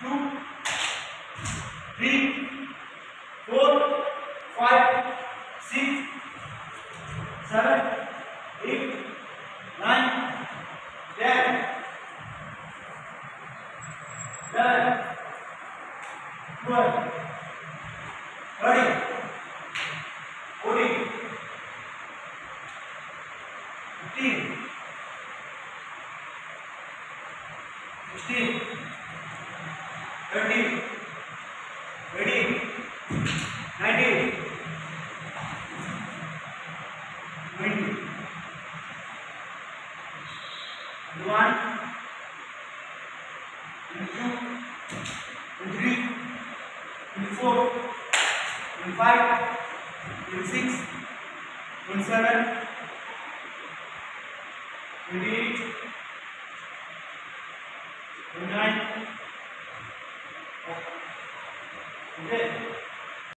two, three, four, five, six, seven, eight, nine, ten, eleven, twelve, thirteen, fourteen, fifteen, sixteen, seventeen, eighteen, nineteen, twenty, one, twenty-two, twenty-three, twenty-four, twenty-five, twenty-six, twenty-seven, twenty-eight, twenty-nine. Okay.